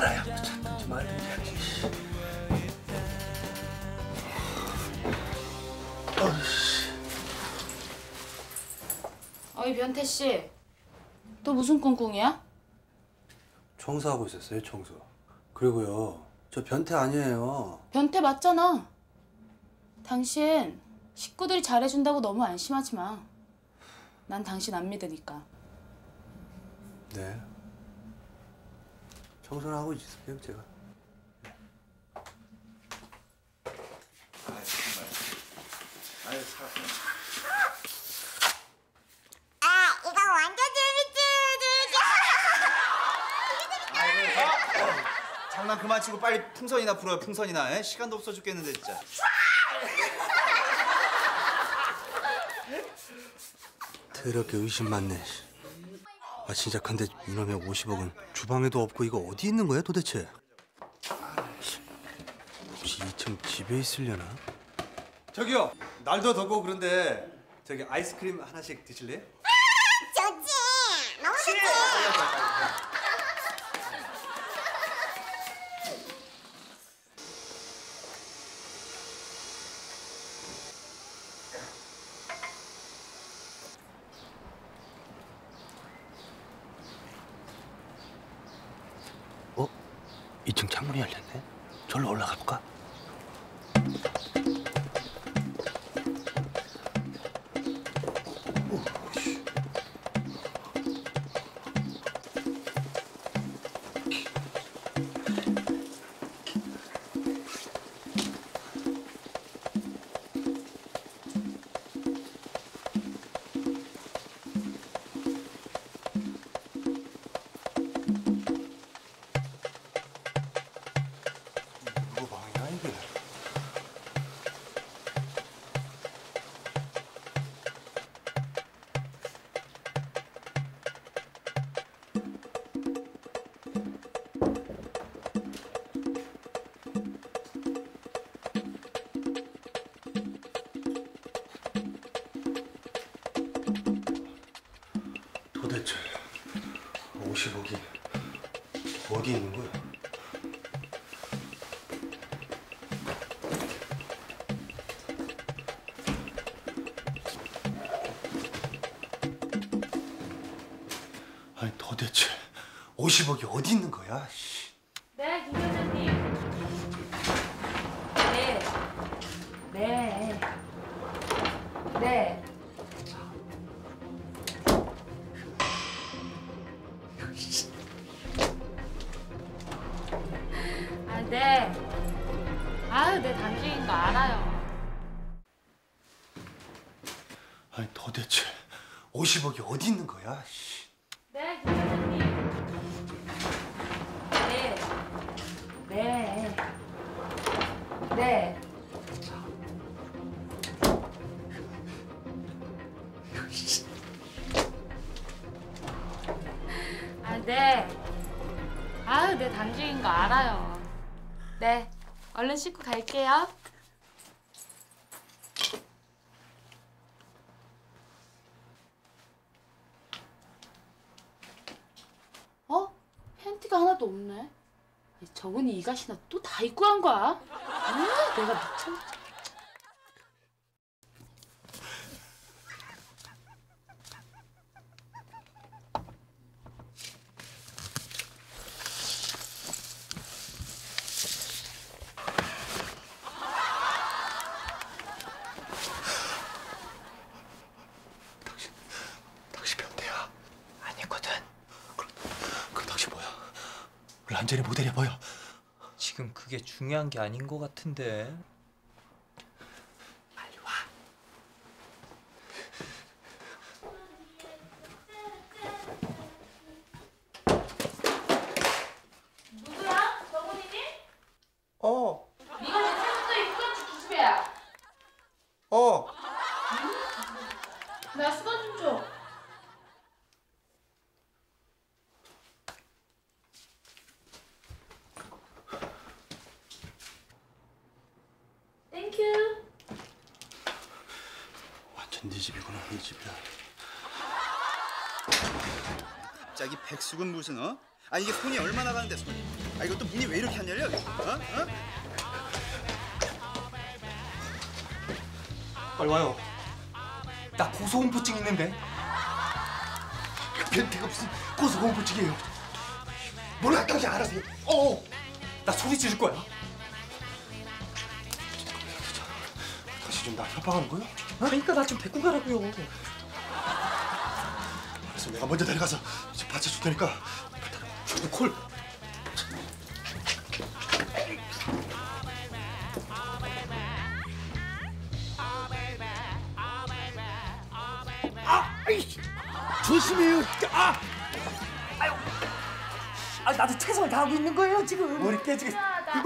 알아야 찾든지 말든지. 어이 변태 씨, 또 무슨 꿍꿍이야? 청소하고 있었어요, 청소. 그리고요, 저 변태 아니에요. 변태 맞잖아. 당신 식구들이 잘해준다고 너무 안심하지 마. 난 당신 안 믿으니까. 네. 청소를 하고 있을게요, 제가. 아, 이거 완전 재밌지, 장난 그만 치고 빨리 풍선이나 불어요 풍선이나 에? 시간도 없어 죽겠는데 진짜 더럽게 의심 많네. 아 진짜 근데 이놈의 50억은 주방에도 없고 이거 어디 있는 거야 도대체? 혹시 2층 집에 있으려나? 저기요 날도 덥고 그런데 저기 아이스크림 하나씩 드실래요? 좋지. 너무 좋지. 어? 2층 창문이 열렸네. 절로 올라가 볼까? 50억이 어디 있는 거야? 아니 도대체 50억이 어디 있는 거야? 씨. 네, 김 회장님. 네. 네. 네. 아유, 내 단중인 거 알아요. 아니 도대체 50억이 어디 있는 거야? 씨. 네, 김 회장님. 네. 네. 네. 아, 네. 아유, 내 단중인 거 알아요. 네. 얼른 씻고 갈게요. 어? 팬티가 하나도 없네. 이 저분이 이 가시나 또 다 입고 간 거야? 아, 내가. 당신 변태야? 아니거든. 그럼, 그럼 당신 뭐야? 란제리 모델이 뭐야? 지금 그게 중요한 게 아닌 것 같은데. 빨리 와. 누구야? 저분이니? 어 네가 내. 어. 나 수건 좀 줘. Thank you. 완전 네 집이구나, 네 집이야. 갑자기 백숙은 무슨 어? 아니 이게 손이 얼마나 가는데 손이 아 이것도 문이 왜 이렇게 안 열려? 어? 어? 빨리 와요. 나 고소공포증 있는데. 변태가 무슨 고소공포증이에요. 몰라 당신 알아서 해. 어. 나 소리 지를 거야. 좀나 협박하는 거야? 그러니까 나 좀 데리고 가라고요. 그래서 내가 먼저 데려가서 이제 받쳐줄 테니까 콜. 조심해요. 아! 아유. 아 나도 최선을 다하고 있는 거예요 지금. 머리 깨지겠어. 나